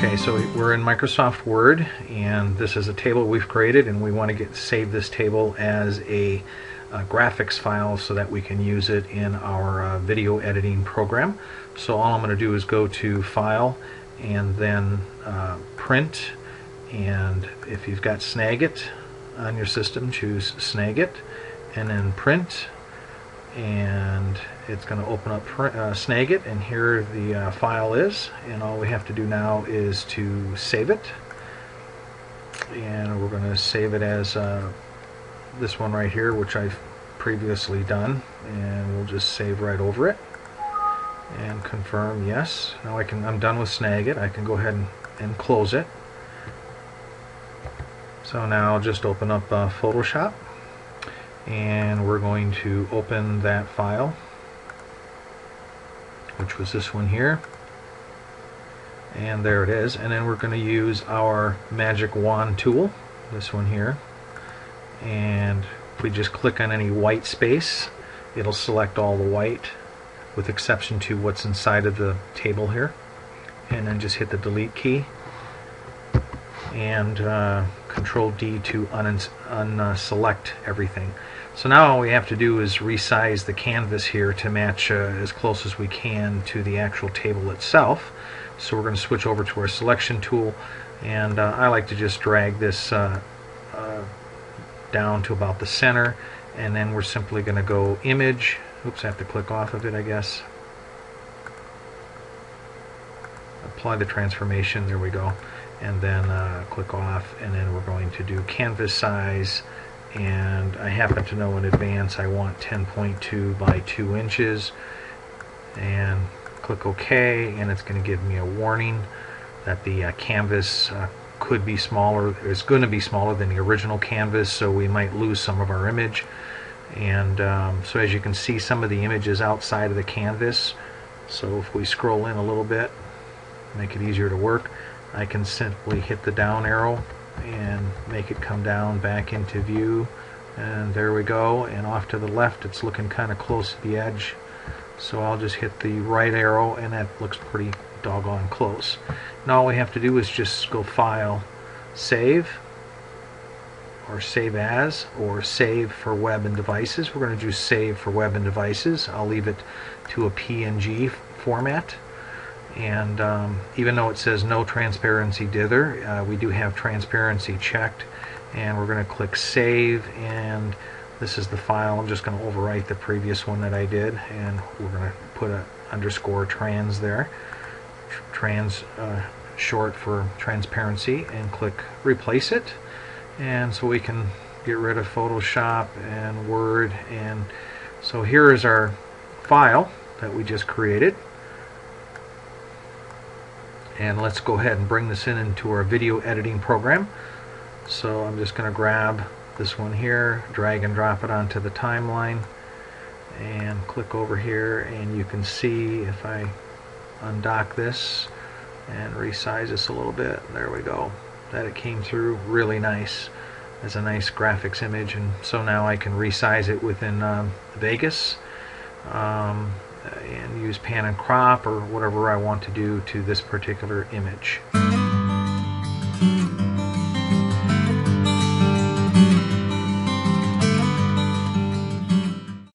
so we're in Microsoft Word and this is a table we've created and we want to get save this table as a, a graphics file so that we can use it in our uh, video editing program. So all I'm going to do is go to File and then uh, Print and if you've got Snagit on your system choose Snagit and then Print and it's going to open up uh, Snagit and here the uh, file is and all we have to do now is to save it. And we're going to save it as uh, this one right here which I've previously done and we'll just save right over it and confirm yes. Now I can I'm done with Snagit I can go ahead and, and close it. So now I'll just open up uh, Photoshop and we're going to open that file which was this one here. And there it is. And then we're going to use our magic wand tool this one here. And if we just click on any white space it'll select all the white with exception to what's inside of the table here. And then just hit the delete key and uh, control D to unselect un, everything. So now all we have to do is resize the canvas here to match uh, as close as we can to the actual table itself. So we're going to switch over to our selection tool and uh, I like to just drag this uh, uh down to about the center and then we're simply going to go image. Oops I have to click off of it I guess apply the transformation there we go. And then uh, click off and then we're going to do canvas size. And I happen to know in advance I want 10.2 by 2 inches. And click OK and it's going to give me a warning that the uh, canvas uh, could be smaller it's going to be smaller than the original canvas so we might lose some of our image. And um, so as you can see some of the images outside of the canvas. So if we scroll in a little bit make it easier to work I can simply hit the down arrow and make it come down back into view. And there we go. And off to the left it's looking kind of close to the edge. So I'll just hit the right arrow and that looks pretty doggone close. Now all we have to do is just go file save or save as or save for web and devices. We're going to do save for web and devices. I'll leave it to a PNG format and um, even though it says no transparency dither uh, we do have transparency checked. And we're going to click save and this is the file. I'm just going to overwrite the previous one that I did and we're going to put a underscore trans there. Trans uh, short for transparency and click replace it. And so we can get rid of Photoshop and Word. And so here is our file that we just created and let's go ahead and bring this in into our video editing program. So I'm just going to grab this one here drag and drop it onto the timeline and click over here and you can see if I undock this and resize this a little bit. There we go. That it came through really nice as a nice graphics image and so now I can resize it within um, Vegas. Um, Uh, and use pan and crop or whatever I want to do to this particular image.